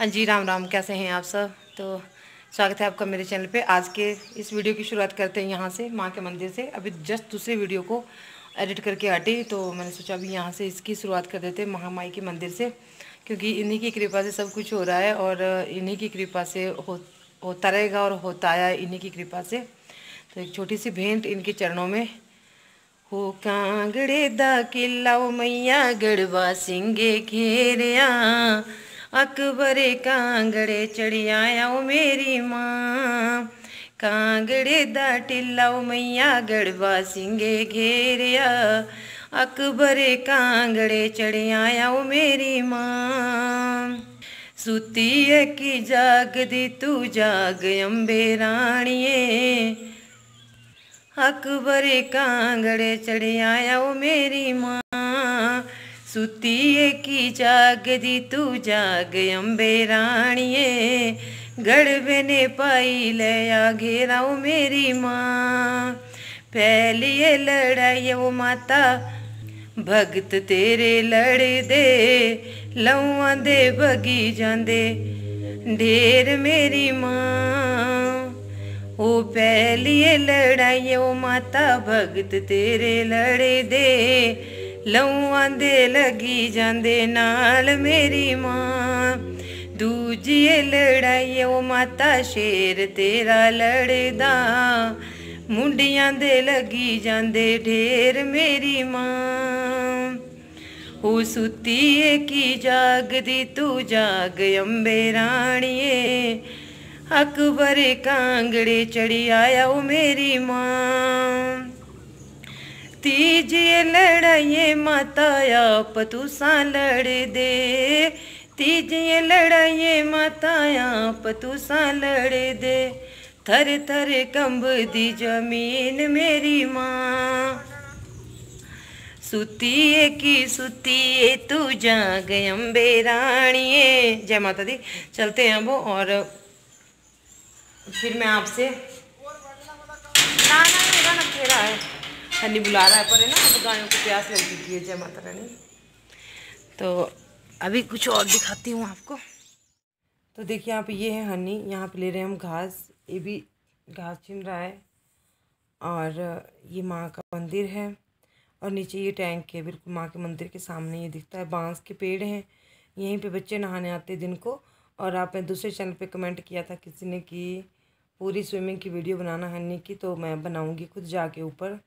हाँ जी, राम राम, कैसे हैं आप सब? तो स्वागत है आपका मेरे चैनल पे। आज के इस वीडियो की शुरुआत करते हैं यहाँ से, माँ के मंदिर से। अभी जस्ट दूसरे वीडियो को एडिट करके हटी तो मैंने सोचा अभी यहाँ से इसकी शुरुआत कर देते हैं महामाई के मंदिर से, क्योंकि इन्हीं की कृपा से सब कुछ हो रहा है और इन्हीं की कृपा से हो, होता रहेगा और होता आया इन्हीं की कृपा से। तो एक छोटी सी भेंट इनके चरणों में। हो कांगड़े दा किला मैया गढ़वा सिंगे घेरिया। अकबरे कांगड़े चढ़िया ओ मेरी माँ। कांगड़े दा टिल्ला मैया गढ़वा सिंगे घेरिया। अकबरे कांगड़े चढ़िया ओ मेरी माँ। सुती की जाग दी तू जाग अम्बे रानिए अकबरे कांगड़े चढ़िया ओ मेरी माँ। सुतिए की जाग दी तू जाग अम्बे रानिए गड़बे ने पाई लया घेराऊ मेरी माँ। फैलिए लड़ाई वो माता, भगत तेरे लड़ दे। लौआ दे, बगी जांदे, ढेर मेरी माँ। ओ फैलिए लड़ाई वो माता, भगत तेरे लड़ दे। ਲਉਆਂ ਦੇ ਲੱਗੀ ਜਾਂਦੇ ਨਾਲ ਮੇਰੀ ਮਾਂ। ਦੂਜੀ ਲੜਾਈ ਉਹ ਮਾਤਾ ਸ਼ੇਰ ਤੇਰਾ ਲੜਦਾ। ਮੁੰਡਿਆਂ ਦੇ ਲੱਗੀ ਜਾਂਦੇ ਢੇਰ ਮੇਰੀ ਮਾਂ। ਹੋ ਸੁੱਤੀ ਏ ਕੀ ਜਾਗਦੀ ਤੂੰ ਜਾਗ ਅੰਬੇ ਰਾਣੀਏ। ਅਕਬਰ ਕਾਂਗੜੇ ਚੜੀ ਆਇਆ ਉਹ ਮੇਰੀ ਮਾਂ। तीजिए लड़ाइए माताया पतूसा लड़ दे। तीजिए लड़ाइए माताया पतूसा लड़ दे। थर थर कंब दी ज़मीन मेरी माँ। सुतिए की सुतिए, तू जाग अम्बे रानिए जय माता दी। चलते हैं वो और फिर मैं आपसे ना ना ना फेरा है। हनी बुला रहा है, पर है ना तो गायों को प्यास लग चुकी है जय माता रानी। तो अभी कुछ और दिखाती हूँ आपको। तो देखिए, यहाँ पे ये है हनी यहाँ पे ले रहे हैं हम घास, ये भी घास छिन रहा है, और ये माँ का मंदिर है, और नीचे ये टैंक है, बिल्कुल माँ के मंदिर के सामने ये दिखता है, बाँस के पेड़ हैं, यहीं पे बच्चे नहाने आते दिन को, और आपने दूसरे चैनल पे कमेंट किया था किसी ने कि पूरी स्विमिंग की वीडियो बनाना हनी की तो मैं बनाऊँगी खुद जाके ऊपर।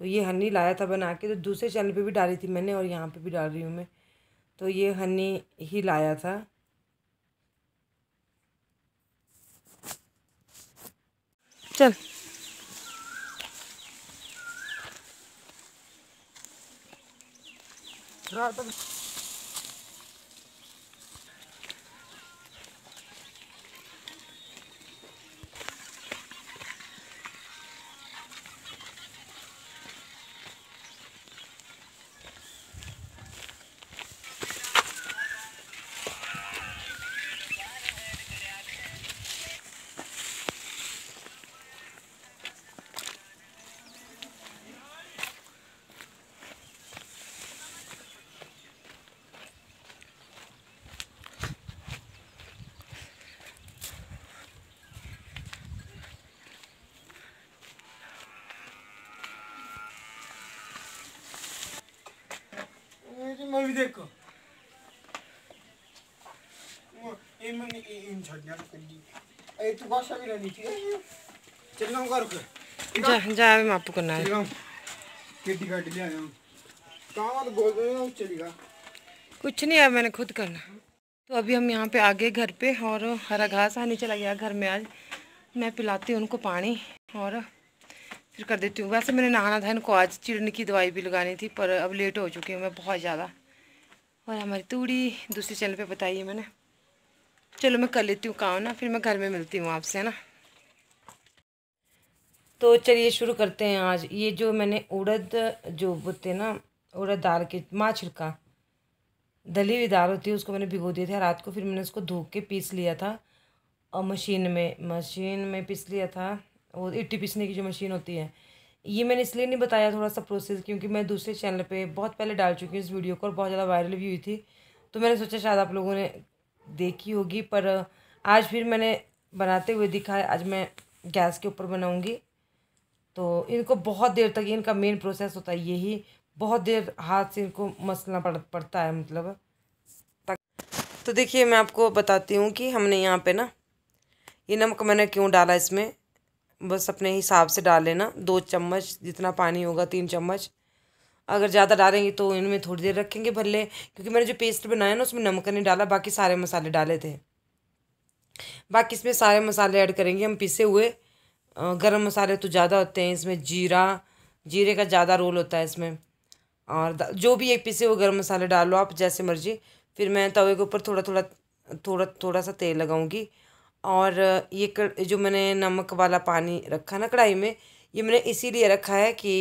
तो ये हनी लाया था बना के तो दूसरे चैनल पे भी डाली थी मैंने और यहाँ पे भी डाल रही हूँ मैं। तो ये हनी ही लाया था। चल। रात मैं भी देखो। ये मैंने इन छड़ना कर दी। ए तू भाषा भी रहनी चाहिए चल गाँव का रुक जा जा मैं आपको करना है। चल गाँव केटी काट लिया हूँ। तो बोल रहे हो चलेगा कुछ नहीं है मैंने खुद करना। तो अभी हम यहाँ पे आगे घर पे और हरा घास आने चला गया घर में आज। मैं पिलाती हूँ उनको पानी और फिर कर देती हूँ। वैसे मैंने नहाना था इनको आज चिड़ने की दवाई भी लगानी थी पर अब लेट हो चुकी हूँ मैं बहुत ज़्यादा। और हमारी तूड़ी दूसरे चैनल पे बताई है मैंने। चलो मैं कर लेती हूँ काम ना, फिर मैं घर में मिलती हूँ आपसे, है ना? तो चलिए शुरू करते हैं आज। ये जो मैंने उड़द, जो बोलते हैं ना, उड़द दाल के माँ छिड़का दली हुई दाल होती है, उसको मैंने भिगो दिया था। रात को फिर मैंने उसको धो के पीस लिया था। और मशीन में मशीन में पीस लिया था। वो इट्टी पीसने की जो मशीन होती है ये मैंने इसलिए नहीं बताया थोड़ा सा प्रोसेस क्योंकि मैं दूसरे चैनल पे बहुत पहले डाल चुकी हूँ इस वीडियो को और बहुत ज़्यादा वायरल भी हुई थी। तो मैंने सोचा शायद आप लोगों ने देखी होगी, पर आज फिर मैंने बनाते हुए दिखाया आज मैं गैस के ऊपर बनाऊँगी। तो इनको बहुत देर तक, इनका मेन प्रोसेस होता है यही। बहुत देर हाथ से इनको मसलना पड़, पड़ता है मतलब। तो देखिए, मैं आपको बताती हूँ कि हमने यहाँ पे ना, ये नमक मैंने क्यों डाला इसमें? बस अपने हिसाब से डाल लेना। दो चम्मच जितना पानी होगा, तीन चम्मच। अगर ज़्यादा डालेंगे तो इनमें थोड़ी देर रखेंगे भले क्योंकि मैंने जो पेस्ट बनाया ना, उसमें नमक नहीं डाला, बाकी सारे मसाले डाले थे। बाकी इसमें सारे मसाले ऐड करेंगे। हम पिसे हुए गरम मसाले तो ज़्यादा होते हैं इसमें, जीरा, जीरे का ज़्यादा रोल होता है इसमें। और जो भी एक पिसे हुए गर्म मसाले डालो आप, जैसे मर्ज़ी। फिर मैं तवे के ऊपर थोड़ा थोड़ा थोड़ा थोड़ा सा तेल लगाऊँगी। और ये कर, जो मैंने नमक वाला पानी रखा ना कढ़ाई में ये मैंने इसीलिए रखा है कि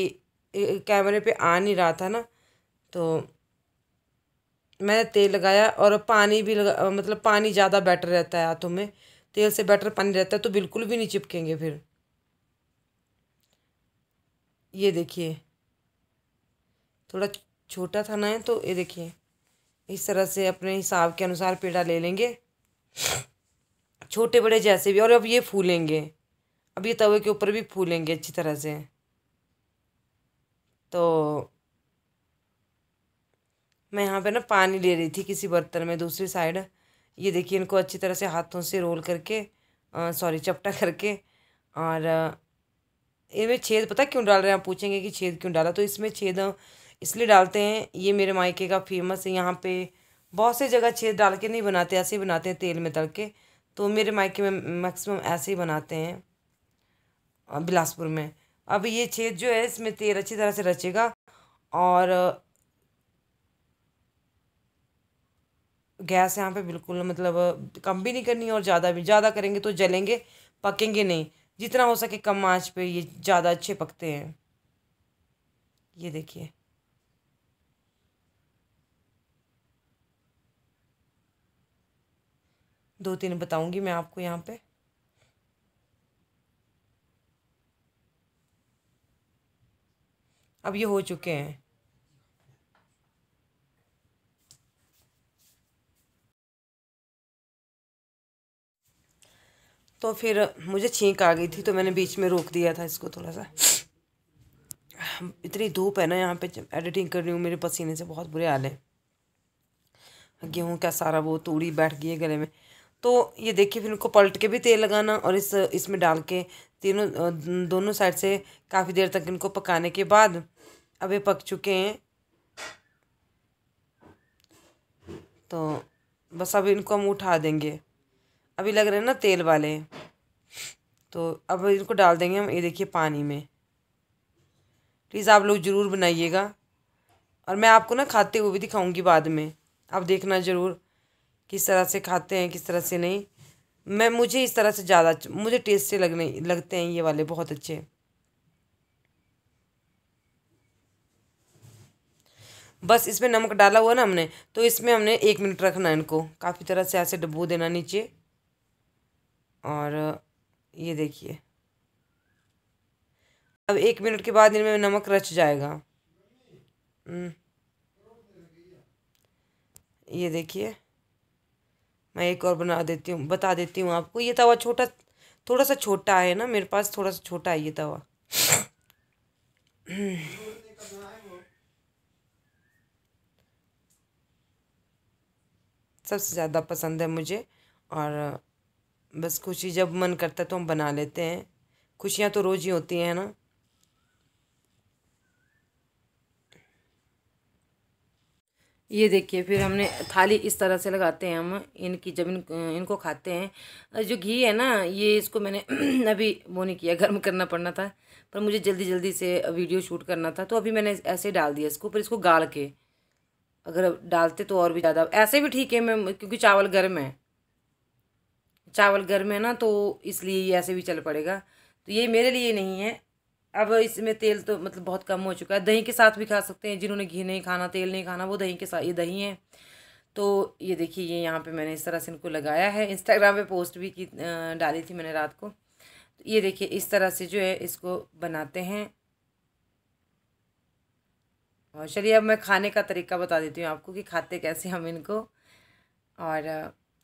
कैमरे पे आ नहीं रहा था ना तो मैंने तेल लगाया और पानी भी लगा मतलब पानी ज़्यादा बेटर रहता है हाथों में तेल से बेटर पानी रहता है तो बिल्कुल भी नहीं चिपकेंगे फिर। ये देखिए थोड़ा छोटा था ना है तो ये देखिए इस तरह से अपने हिसाब के अनुसार पेड़ा ले लेंगे। छोटे बड़े जैसे भी, और अब ये फूलेंगे। अब ये तवे के ऊपर भी फूलेंगे अच्छी तरह से। तो मैं यहाँ पे ना पानी ले रही थी किसी बर्तन में, दूसरी साइड। ये देखिए, इनको अच्छी तरह से हाथों से रोल करके सॉरी, चपटा करके, और इनमें छेद, पता क्यों डाल रहे हैं? आप पूछेंगे कि छेद क्यों डाला? तो इसमें छेद, इसलिए डालते हैं, ये मेरे मायके का फ़ेमस है। यहाँ पे बहुत सी जगह छेद डाल के नहीं बनाते, ऐसे ही बनाते हैं तेल में तल के। तो मेरे मायके में मैक्सिमम ऐसे ही बनाते हैं बिलासपुर में। अब ये छेद जो है, इसमें तेल अच्छी तरह से रचेगा और, गैस यहाँ पे बिल्कुल मतलब कम भी नहीं करनी और ज़्यादा भी। ज़्यादा करेंगे तो जलेंगे, पकेंगे नहीं। जितना हो सके कम आँच पे ये ज़्यादा अच्छे पकते हैं। ये देखिए। दो तीन बताऊँगी मैं आपको यहाँ पे। अब ये हो चुके हैं। तो फिर मुझे छींक आ गई थी तो मैंने बीच में रोक दिया था इसको थोड़ा सा। इतनी धूप है ना यहाँ पे एडिटिंग कर रही हूँ, मेरे पसीने से बहुत बुरे हाल है। गेहूँ का सारा वो तूड़ी बैठ गई है गले में। तो ये देखिए फिर उनको पलट के भी तेल लगाना और इस, इसमें डाल के तीनों दोनों साइड से काफ़ी देर तक इनको पकाने के बाद अब ये पक चुके हैं। तो बस अब इनको हम उठा देंगे। अभी लग रहे हैं ना तेल वाले। तो अब इनको डाल देंगे हम, ये देखिए पानी में। प्लीज़ आप लोग ज़रूर बनाइएगा। और मैं आपको ना खाते हुए भी दिखाऊँगी बाद में। आप देखना ज़रूर। किस तरह से खाते हैं, किस तरह से नहीं। मैं, मुझे इस तरह से ज़्यादा मुझे टेस्टी लगने, लगते हैं ये वाले बहुत अच्छे। बस इसमें नमक डाला हुआ ना हमने तो इसमें हमने एक मिनट रखना है इनको। काफ़ी तरह से ऐसे डब्बू देना नीचे। और ये देखिए। अब एक मिनट के बाद इनमें नमक रच जाएगा। हम्म। ये देखिए। मैं एक और बना देती हूँ, बता देती हूँ आपको। ये तवा छोटा, थोड़ा सा छोटा है ना, मेरे पास थोड़ा सा छोटा है ये तवा। सबसे ज़्यादा पसंद है मुझे, और बस खुशी, जब मन करता है तो हम बना लेते हैं। खुशियाँ तो रोज़ ही होती हैं ना? ये देखिए फिर हमने थाली इस तरह से लगाते हैं हम इनकी जब इन, इनको खाते हैं। जो घी है ना ये इसको मैंने अभी वो नहीं किया गर्म करना पड़ना था पर मुझे जल्दी जल्दी से वीडियो शूट करना था तो अभी मैंने ऐसे डाल दिया इसको पर इसको गाल के। अगर डालते तो और भी ज़्यादा। ऐसे भी ठीक है मैं क्योंकि चावल गर्म है। चावल गर्म है ना तो इसलिए ये ऐसे भी चल पड़ेगा। तो ये मेरे लिए नहीं है अब इसमें तेल तो मतलब बहुत कम हो चुका है। दही के साथ भी खा सकते हैं, जिन्होंने घी नहीं खाना, तेल नहीं खाना, वो दही के साथ, ये दही है। तो ये देखिए, ये यहाँ पे मैंने इस तरह से इनको लगाया है। इंस्टाग्राम पे पोस्ट भी की डाली थी मैंने रात को। तो ये देखिए, इस तरह से जो है इसको बनाते हैं। और चलिए, अब मैं खाने का तरीका बता देती हूँ आपको कि खाते कैसे हम इनको। और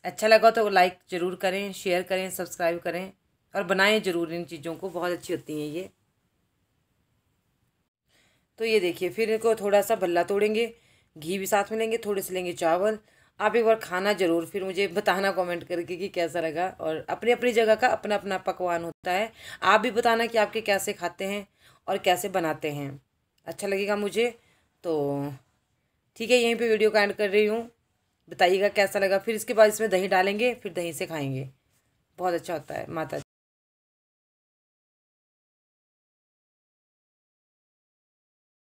अच्छा लगा तो लाइक ज़रूर करें शेयर करें सब्सक्राइब करें। और बनाएँ ज़रूर इन चीज़ों को, बहुत अच्छी होती हैं ये। तो ये देखिए, फिर इनको थोड़ा सा भल्ला तोड़ेंगे, घी भी साथ में लेंगे, थोड़े से लेंगे चावल। आप एक बार खाना ज़रूर, फिर मुझे बताना कमेंट करके कि कैसा लगा। और अपनी अपनी जगह का अपना अपना पकवान होता है। आप भी बताना कि आपके कैसे खाते हैं और कैसे बनाते हैं। अच्छा लगेगा मुझे तो ठीक है, यहीं पे वीडियो का एंड कर रही हूँ। बताइएगा कैसा लगा, फिर इसके बाद इसमें दही डालेंगे, फिर दही से खाएँगे। बहुत अच्छा होता है, माता